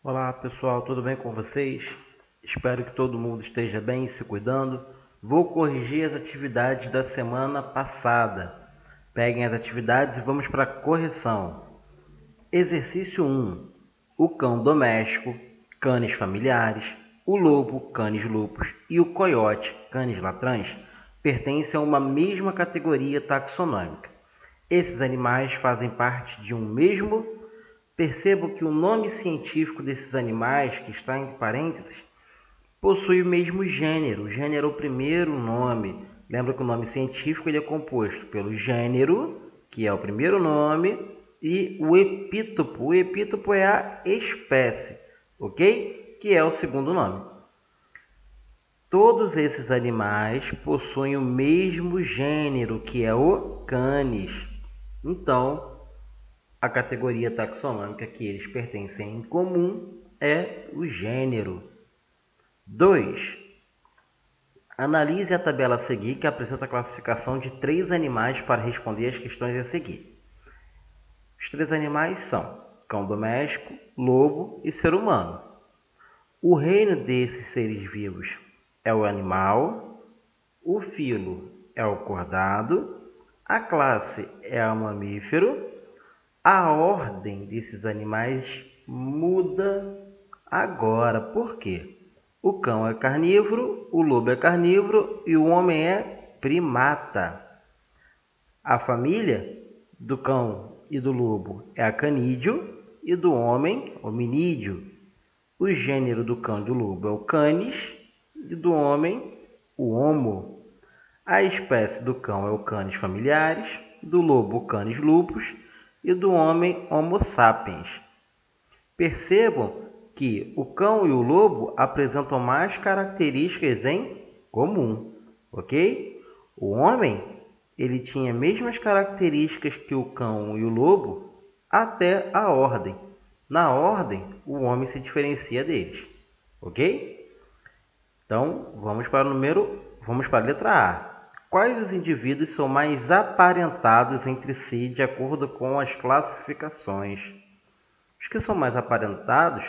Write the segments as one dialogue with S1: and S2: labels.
S1: Olá pessoal, tudo bem com vocês? Espero que todo mundo esteja bem e se cuidando. Vou corrigir as atividades da semana passada. Peguem as atividades e vamos para a correção. Exercício 1. O cão doméstico, canes familiares, o lobo, canis lupus, e o coiote, canis latrans, pertencem a uma mesma categoria taxonômica. Esses animais fazem parte de um mesmo. Percebo que o nome científico desses animais, que está entre parênteses, possui o mesmo gênero. O gênero é o primeiro nome. Lembra que o nome científico ele é composto pelo gênero, que é o primeiro nome, e o epítopo. O epítopo é a espécie, ok? Que é o segundo nome. Todos esses animais possuem o mesmo gênero, que é o canis. Então, a categoria taxonômica que eles pertencem em comum é o gênero. 2. Analise a tabela a seguir que apresenta a classificação de três animais para responder as questões a seguir. Os três animais são cão doméstico, lobo e ser humano. O reino desses seres vivos é o animal, o filo é o cordado, a classe é o mamífero, a ordem desses animais muda agora. Por quê? O cão é carnívoro, o lobo é carnívoro e o homem é primata. A família do cão e do lobo é a canídeo e do homem, hominídeo. O gênero do cão e do lobo é o canis e do homem, o homo. A espécie do cão é o canis familiares, do lobo o canis lupus e do homem homo sapiens. Percebam que o cão e o lobo apresentam mais características em comum, ok? O homem ele tinha as mesmas características que o cão e o lobo até a ordem. Na ordem, o homem se diferencia deles, ok? Então, vamos para o número, vamos para a letra A. Quais os indivíduos são mais aparentados entre si de acordo com as classificações? Os que são mais aparentados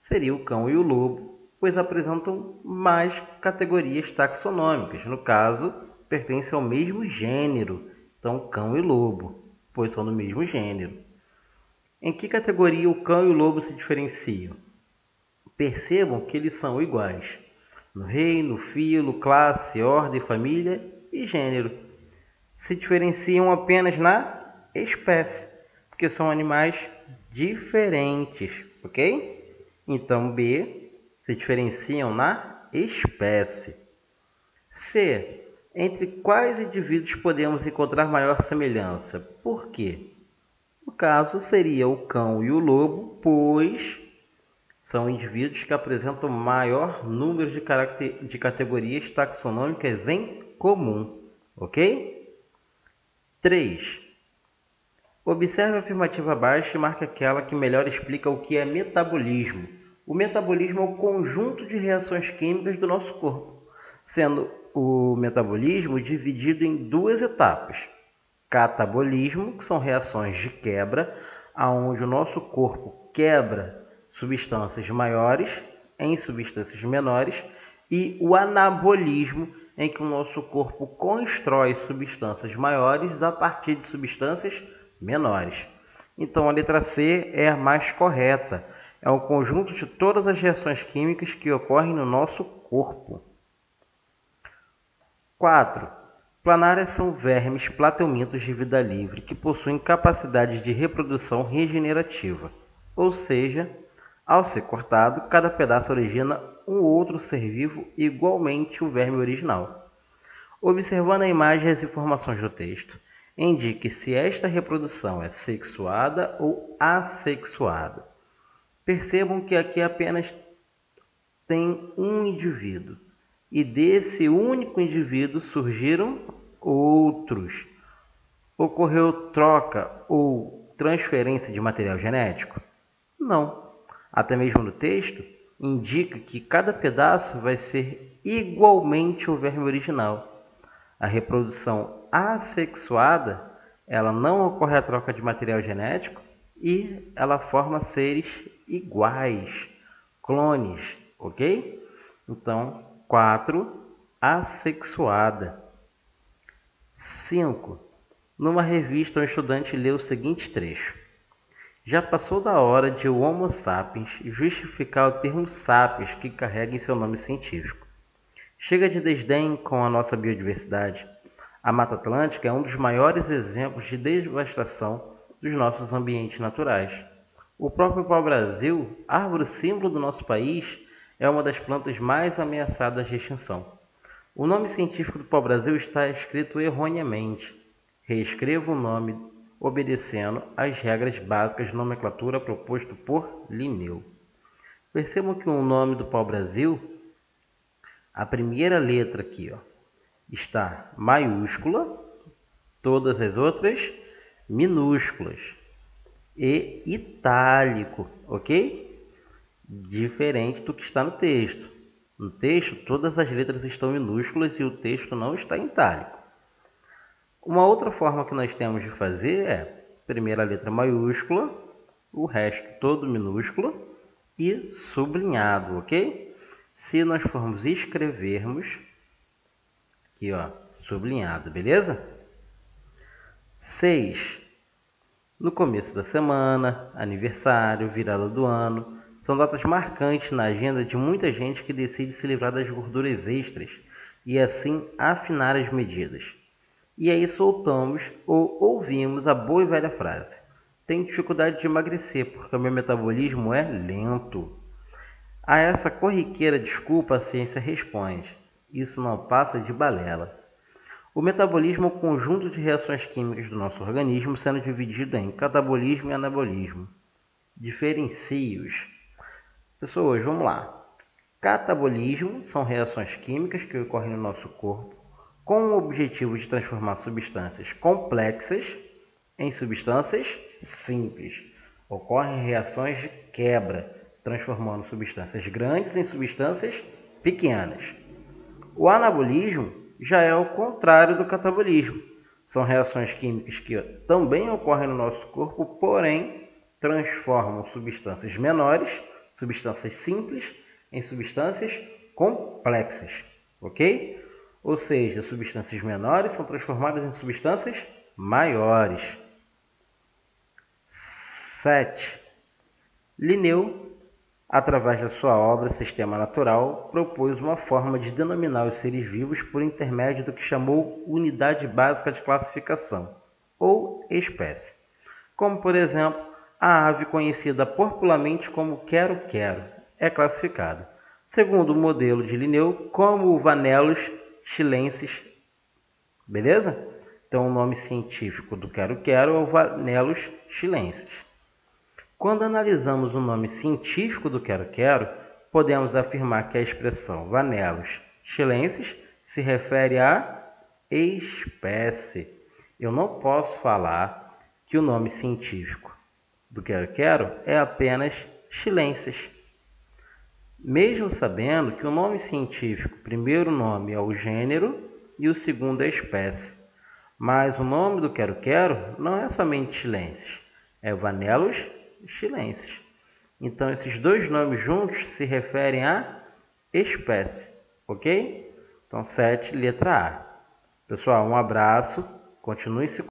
S1: seria o cão e o lobo, pois apresentam mais categorias taxonômicas. No caso, pertencem ao mesmo gênero, então cão e lobo, pois são do mesmo gênero. Em que categoria o cão e o lobo se diferenciam? Percebam que eles são iguais no reino, filo, classe, ordem, família e gênero. Se diferenciam apenas na espécie, porque são animais diferentes, ok? Então, B se diferenciam na espécie. C. Entre quais indivíduos podemos encontrar maior semelhança? Por quê? No caso, seria o cão e o lobo, pois são indivíduos que apresentam maior número de, de categorias taxonômicas em comum. Ok? 3. Observe a afirmativa abaixo e marque aquela que melhor explica o que é metabolismo. O metabolismo é o conjunto de reações químicas do nosso corpo, sendo o metabolismo dividido em duas etapas. Catabolismo, que são reações de quebra, aonde o nosso corpo quebra substâncias maiores em substâncias menores, e o anabolismo, em que o nosso corpo constrói substâncias maiores a partir de substâncias menores. Então a letra C é a mais correta. É um conjunto de todas as reações químicas que ocorrem no nosso corpo. 4. Planárias são vermes plateumintos de vida livre que possuem capacidade de reprodução regenerativa, ou seja, ao ser cortado, cada pedaço origina um outro ser vivo igualmente o verme original. Observando a imagem e as informações do texto, indique se esta reprodução é sexuada ou assexuada. Percebam que aqui apenas tem um indivíduo e desse único indivíduo surgiram outros. Ocorreu troca ou transferência de material genético? Não. Até mesmo no texto indica que cada pedaço vai ser igualmente o verme original. A reprodução assexuada, ela não ocorre a troca de material genético e ela forma seres iguais, clones, ok? Então, 4. Assexuada. 5. Numa revista, um estudante leu o seguinte trecho. Já passou da hora de o Homo sapiens justificar o termo sapiens que carrega em seu nome científico. Chega de desdém com a nossa biodiversidade. A Mata Atlântica é um dos maiores exemplos de devastação dos nossos ambientes naturais. O próprio pau-brasil, árvore símbolo do nosso país, é uma das plantas mais ameaçadas de extinção. O nome científico do pau-brasil está escrito erroneamente. Reescreva o nome obedecendo às regras básicas de nomenclatura proposto por Linneu. Percebam que o nome do pau-brasil, a primeira letra aqui ó, está maiúscula, todas as outras minúsculas e itálico, ok? Diferente do que está no texto. No texto, todas as letras estão minúsculas e o texto não está em itálico. Uma outra forma que nós temos de fazer é primeira letra maiúscula, o resto todo minúsculo e sublinhado, ok? Se nós formos escrevermos, aqui ó, sublinhado, beleza? 6. No começo da semana, aniversário, virada do ano, são datas marcantes na agenda de muita gente que decide se livrar das gorduras extras e assim afinar as medidas. E aí soltamos ou ouvimos a boa e velha frase: Tenho dificuldade de emagrecer porque o meu metabolismo é lento. A essa corriqueira desculpa a ciência responde: Isso não passa de balela. O metabolismo é um conjunto de reações químicas do nosso organismo sendo dividido em catabolismo e anabolismo. Diferencie-os. Pessoas, vamos lá. Catabolismo são reações químicas que ocorrem no nosso corpo com o objetivo de transformar substâncias complexas em substâncias simples. Ocorrem reações de quebra, transformando substâncias grandes em substâncias pequenas. O anabolismo já é o contrário do catabolismo. São reações químicas que também ocorrem no nosso corpo, porém transformam substâncias menores, substâncias simples, em substâncias complexas, ok? Ou seja, substâncias menores são transformadas em substâncias maiores. 7. Linneu, através da sua obra Sistema Natural, propôs uma forma de denominar os seres vivos por intermédio do que chamou unidade básica de classificação, ou espécie, como por exemplo a ave conhecida popularmente como quero-quero é classificada, segundo o modelo de Linneu, como o Vanellus chilensis. Beleza? Então, o nome científico do quero-quero é o Vanellus chilensis. Quando analisamos o nome científico do quero-quero, podemos afirmar que a expressão Vanellus chilensis se refere à espécie. Eu não posso falar que o nome científico do quero-quero é apenas chilensis mesmo sabendo que o nome científico, primeiro nome é o gênero e o segundo é a espécie. Mas o nome do quero-quero não é somente chilensis, é Vanellus chilensis. Então esses dois nomes juntos se referem à espécie, ok? Então 7, letra A. Pessoal, um abraço, continue se